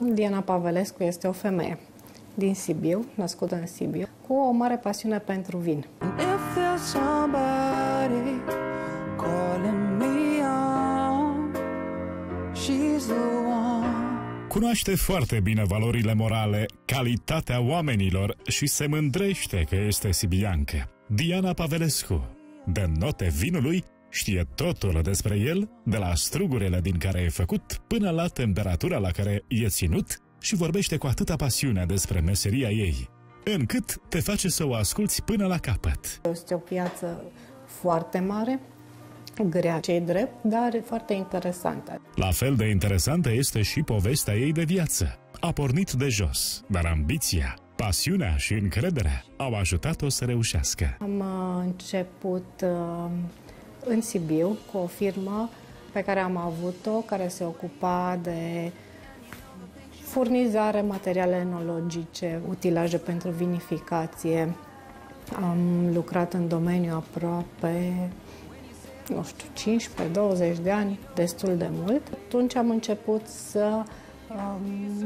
Diana Pavelescu este o femeie din Sibiu, născută în Sibiu, cu o mare pasiune pentru vin. If there's somebody calling me on, she's the one. Cunoaște foarte bine valorile morale, calitatea oamenilor și se mândrește că este sibiancă. Diana Pavelescu, de note vinului, știe totul despre el, de la strugurile din care e făcut până la temperatura la care e ținut și vorbește cu atâta pasiune despre meseria ei, încât te face să o asculți până la capăt. Este o piață foarte mare, grea, ce drept, dar foarte interesantă. La fel de interesantă este și povestea ei de viață. A pornit de jos, dar ambiția, pasiunea și încrederea au ajutat-o să reușească. Am uh, început uh, în Sibiu cu o firmă pe care am avut-o, care se ocupa de furnizare, materiale enologice, utilaje pentru vinificație. Am lucrat în domeniu aproape, nu știu, 15-20 de ani, destul de mult. Atunci am început să um,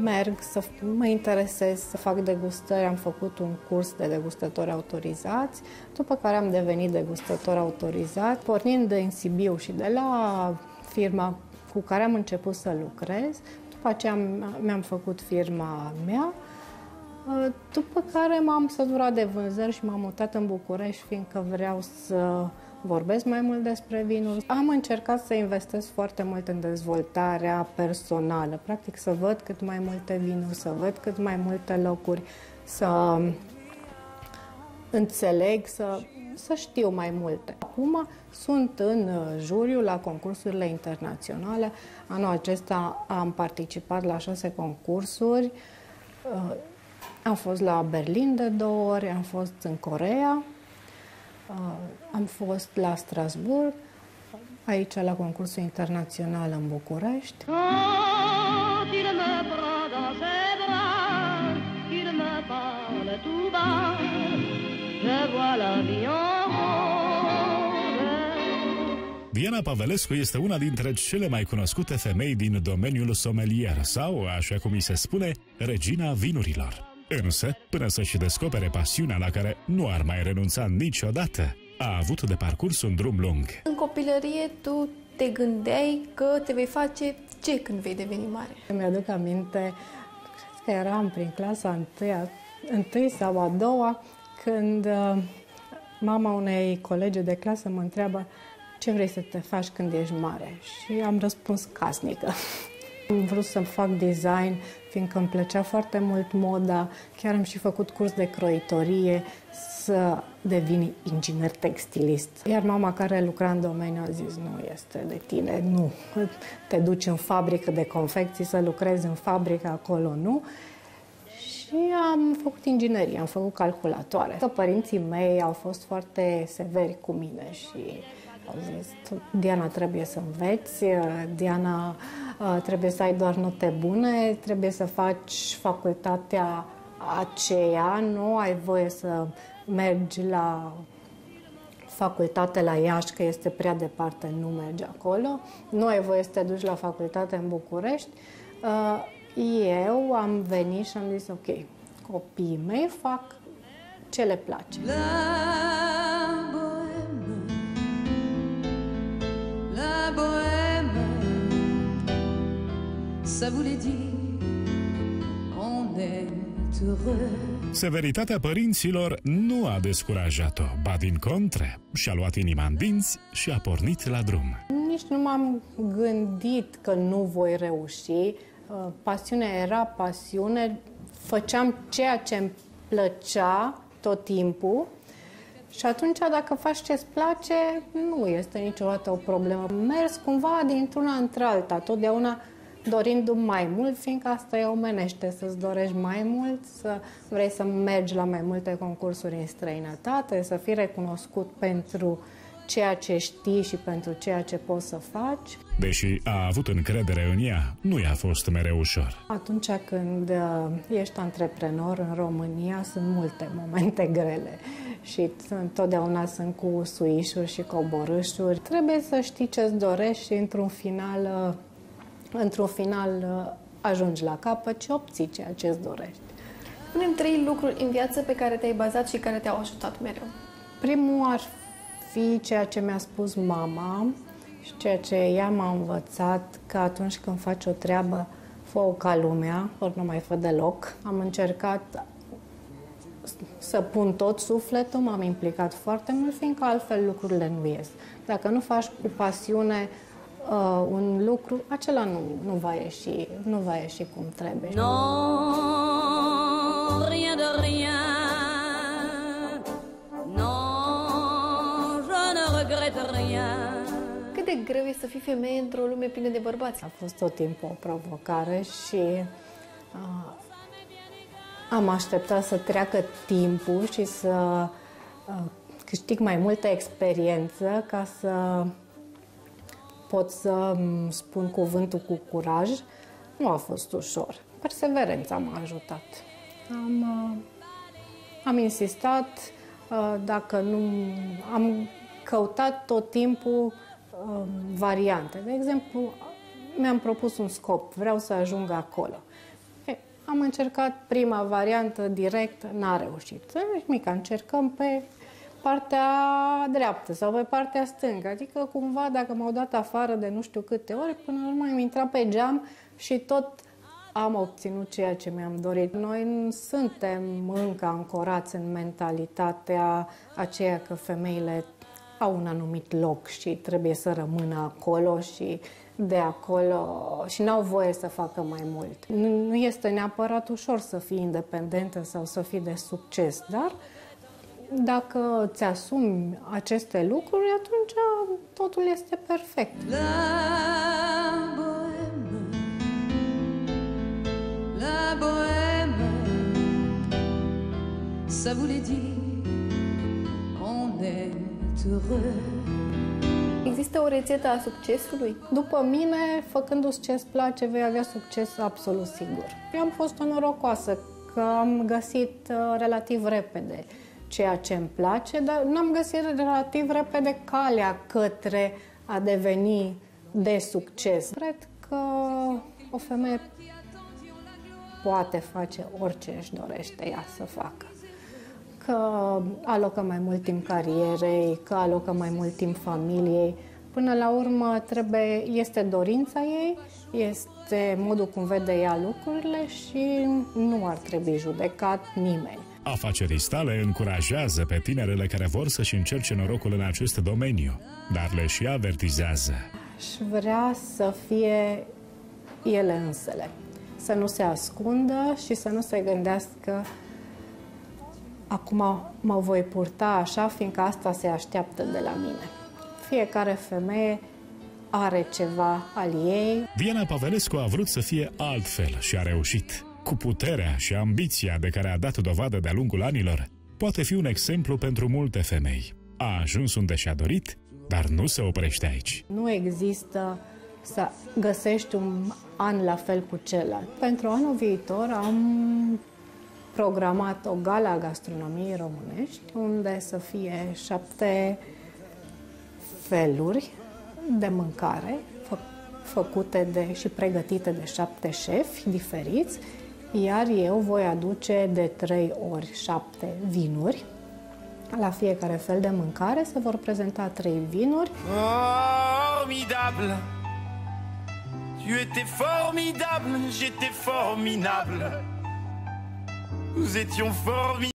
merg, să mă interesez, să fac degustări. Am făcut un curs de degustători autorizați, după care am devenit degustător autorizat, pornind din Sibiu și de la firma cu care am început să lucrez, după aceea mi-am făcut firma mea, ă, după care m-am săturat de vânzări și m-am mutat în București, fiindcă vreau să vorbesc mai mult despre vinuri. Am încercat să investesc foarte mult în dezvoltarea personală, practic să văd cât mai multe vinuri, să văd cât mai multe locuri, să înțeleg, să să știu mai multe. Acum sunt în uh, juriu la concursurile internaționale. Anul acesta am participat la șase concursuri. Uh, am fost la Berlin de două ori, am fost în Corea, uh, am fost la Strasburg, aici la concursul internațional în București. Quand il me prend dans ses bras, il me parle tout bas, Diana Pavelescu este una dintre cele mai cunoscute femei din domeniul somelier sau, așa cum îi se spune, regina vinurilor. Însă, până să-și descopere pasiunea la care nu ar mai renunța niciodată, a avut de parcurs un drum lung. În copilărie tu te gândeai că te vei face ce când vei deveni mare? Mi-aduc aminte, cred că eram prin clasa întâia, întâi sau a doua, când uh, mama unei colege de clasă mă întreabă ce vrei să te faci când ești mare? Și am răspuns casnică. Am vrut să fac design, fiindcă îmi plăcea foarte mult moda, chiar am și făcut curs de croitorie, să devin inginer textilist. Iar mama care lucra în domeniu a zis, nu este de tine, nu. Te duci în fabrică de confecții să lucrezi în fabrică, acolo nu. Și am făcut inginerie, am făcut calculatoare. Că părinții mei au fost foarte severi cu mine și au zis, Diana trebuie să înveți, Diana uh, trebuie să ai doar note bune, trebuie să faci facultatea aceea, nu ai voie să mergi la facultate la Iași, că este prea departe, nu mergi acolo. Nu ai voie să te duci la facultate în București. Uh, eu am venit și am zis, ok, copiii mei fac ce le place. La la bohème, ça voulait dire on est Severitatea părinților nu a descurajat-o, ba din contră, și-a luat inima în dinți și a pornit la drum. Nici nu m-am gândit că nu voi reuși, Uh, pasiunea era pasiune, făceam ceea ce îmi plăcea tot timpul și atunci dacă faci ce-ți place, nu este niciodată o problemă. Mers cumva dintr-una într-alta, totdeauna dorindu-mi mai mult, fiindcă asta e omenește, să-ți dorești mai mult, să vrei să mergi la mai multe concursuri în străinătate, să fii recunoscut pentru uh, ceea ce știi și pentru ceea ce poți să faci. Deși a avut încredere în ea, nu i-a fost mereu ușor. Atunci când uh, ești antreprenor în România, sunt multe momente grele și întotdeauna sunt cu suișuri și coborâșuri. Trebuie să știi ce-ți dorești și într-un final, uh, într-un final uh, ajungi la capăt și obții ceea ce îți dorești. Punem trei lucruri în viață pe care te-ai bazat și care te-au ajutat mereu. Primul ar fi ceea ce mi-a spus mama și ceea ce ea m-a învățat că atunci când faci o treabă, fă-o ca lumea, ori nu mai fă deloc. Am încercat să pun tot sufletul, m-am implicat foarte mult, fiindcă altfel lucrurile nu ies. Dacă nu faci cu pasiune uh, un lucru, acela nu, nu, va ieși, nu va ieși cum trebuie. Non, rien de rien. Non, je ne regrette rien. Cât de greu e să fii femeie într-o lume plină de bărbați? A fost tot timpul o provocare și uh, am așteptat să treacă timpul și să uh, câștig mai multă experiență ca să pot să spun cuvântul cu curaj. Nu a fost ușor. Perseverența m-a ajutat. Am, uh, am insistat, uh, dacă nu... Am căutat tot timpul variante. De exemplu, mi-am propus un scop, vreau să ajung acolo. Am încercat prima variantă direct, n-a reușit. Mica, încercăm pe partea dreaptă sau pe partea stângă. Adică cumva dacă m-au dat afară de nu știu câte ori, până la urmă am intrat pe geam și tot am obținut ceea ce mi-am dorit. Noi suntem încă ancorați în mentalitatea aceea că femeile au un anumit loc și trebuie să rămână acolo și de acolo și n-au voie să facă mai mult. Nu este neapărat ușor să fii independentă sau să fii de succes, dar dacă îți asumi aceste lucruri, atunci totul este perfect. La bohème, la bohème, ça voulait dire on est heureux. Există o rețetă a succesului? După mine, făcându-ți ce-ți place, vei avea succes absolut sigur. Eu am fost o norocoasă că am găsit uh, relativ repede ceea ce îmi place, dar n-am găsit relativ repede calea către a deveni de succes. Cred că o femeie poate face orice își dorește ea să facă. Că alocă mai mult timp carierei, că alocă mai mult timp familiei. Până la urmă trebuie, este dorința ei, este modul cum vede ea lucrurile și nu ar trebui judecat nimeni. Afacerii tale încurajează pe tinerele care vor să-și încerce norocul în acest domeniu, dar le și avertizează. Aș vrea să fie ele însele, să nu se ascundă și să nu se gândească acum mă voi purta așa, fiindcă asta se așteaptă de la mine. Fiecare femeie are ceva al ei. Diana Pavelescu a vrut să fie altfel și a reușit. Cu puterea și ambiția de care a dat dovadă de-a lungul anilor, poate fi un exemplu pentru multe femei. A ajuns unde și-a dorit, dar nu se oprește aici. Nu există să găsești un an la fel cu celălalt. Pentru anul viitor am programat o gala a gastronomiei românești, unde să fie șapte feluri de mâncare fă, făcute de, și pregătite de șapte șefi diferiți, iar eu voi aduce de trei ori șapte vinuri. La fiecare fel de mâncare se vor prezenta trei vinuri. Formidable! Tu étais formidable, j'étais formidable. Nous étions formidables.